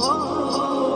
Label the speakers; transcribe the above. Speaker 1: oh. oh, oh.